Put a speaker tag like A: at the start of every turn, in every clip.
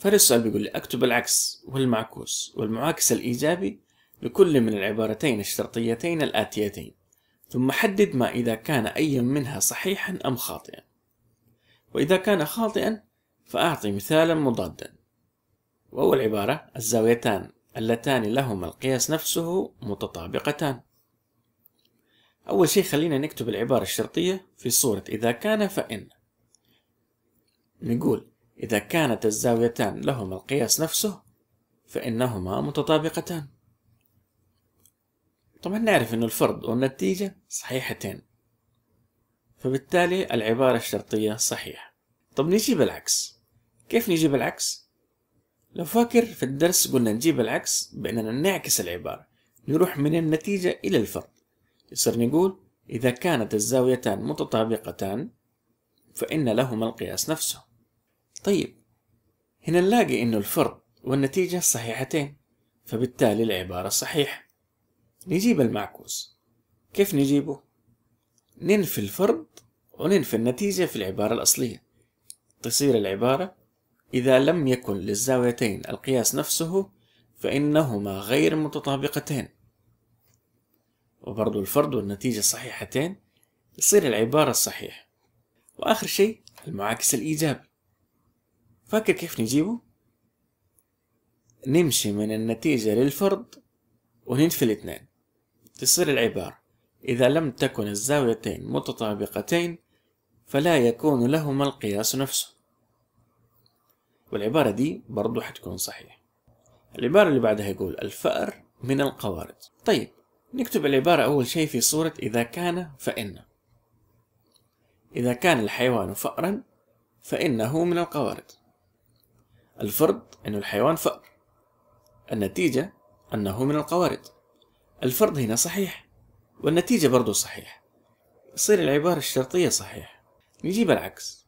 A: فهذا السؤال بيقول لي أكتب العكس والمعكوس والمعاكس الإيجابي لكل من العبارتين الشرطيتين الآتيتين ثم حدد ما إذا كان أي منها صحيحا أم خاطئا. وإذا كان خاطئا فأعطي مثالا مضادا. وأول عبارة الزاويتان اللتان لهما القياس نفسه متطابقتان. أول شيء خلينا نكتب العبارة الشرطية في صورة إذا كان فإن. نقول إذا كانت الزاويتان لهما القياس نفسه فإنهما متطابقتان. طبعا نعرف أن الفرض والنتيجة صحيحتين فبالتالي العبارة الشرطية صحيحة. طب نجيب العكس. كيف نجيب العكس؟ لو فاكر في الدرس قلنا نجيب العكس بأننا نعكس العبارة نروح من النتيجة إلى الفرض يصير نقول إذا كانت الزاويتان متطابقتان فإن لهما القياس نفسه. طيب هنا نلاقي إنه الفرض والنتيجة صحيحتين فبالتالي العبارة صحيحة. نجيب المعكوس. كيف نجيبه؟ ننفي الفرض وننفي النتيجة في العبارة الأصلية. تصير العبارة إذا لم يكن للزاويتين القياس نفسه فإنهما غير متطابقتين. وبرضو الفرض والنتيجة صحيحتين يصير العبارة الصحيحة وآخر شيء المعاكس الإيجابي. فاكر كيف نجيبه؟ نمشي من النتيجة للفرض وننفي الاثنين. تصير العبارة إذا لم تكن الزاويتين متطابقتين فلا يكون لهما القياس نفسه. والعبارة دي برضو حتكون صحيحة. العبارة اللي بعدها يقول الفأر من القوارض. طيب نكتب العبارة أول شيء في صورة إذا كان فإن. إذا كان الحيوان فأرا فإنه من القوارض. الفرض أن الحيوان فأر النتيجة أنه من القوارض. الفرض هنا صحيح والنتيجة برضو صحيح. يصير العبارة الشرطية صحيح. نجيب العكس.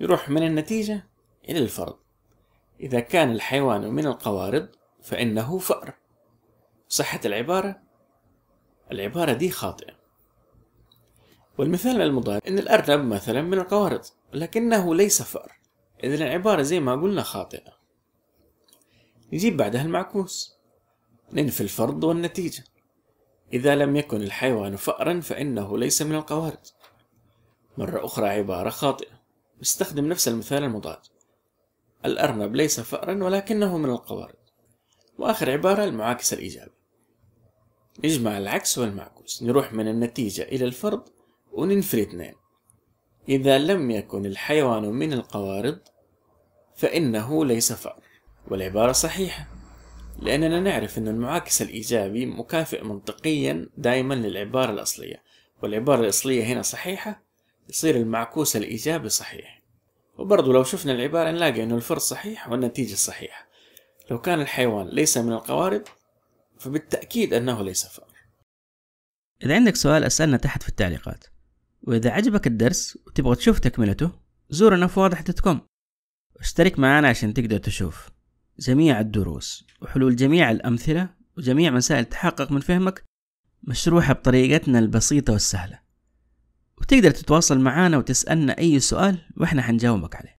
A: يروح من النتيجة إلى الفرض. إذا كان الحيوان من القوارض فإنه فأر. صحة العبارة؟ العبارة دي خاطئة. والمثال المضاد إن الأرنب مثلا من القوارض لكنه ليس فأر. إذن العبارة زي ما قلنا خاطئة. نجيب بعدها المعكوس. ننفي الفرض والنتيجة. إذا لم يكن الحيوان فأرا فإنه ليس من القوارض. مرة أخرى عبارة خاطئة. نستخدم نفس المثال المضاد. الأرنب ليس فأرا ولكنه من القوارض. وآخر عبارة المعاكس الإيجابي. نجمع العكس والمعكوس. نروح من النتيجة إلى الفرض وننفي الاثنين. إذا لم يكن الحيوان من القوارض فإنه ليس فأر والعبارة صحيحة لأننا نعرف أن المعاكس الإيجابي مكافئ منطقيا دائما للعبارة الأصلية والعبارة الأصلية هنا صحيحة يصير المعكوس الإيجابي صحيح. وبرضو لو شفنا العبارة نلاقي أنه الفرض صحيح والنتيجة صحيحة. لو كان الحيوان ليس من القوارض فبالتأكيد أنه ليس فأر.
B: إذا عندك سؤال أسألنا تحت في التعليقات. وإذا عجبك الدرس وتبغى تشوف تكملته زورنا في واضح دوت كوم. واشترك معنا عشان تقدر تشوف جميع الدروس وحلول جميع الأمثلة وجميع مسائل تحقق من فهمك مشروحة بطريقتنا البسيطة والسهلة. وتقدر تتواصل معنا وتسألنا أي سؤال وإحنا حنجاوبك عليه.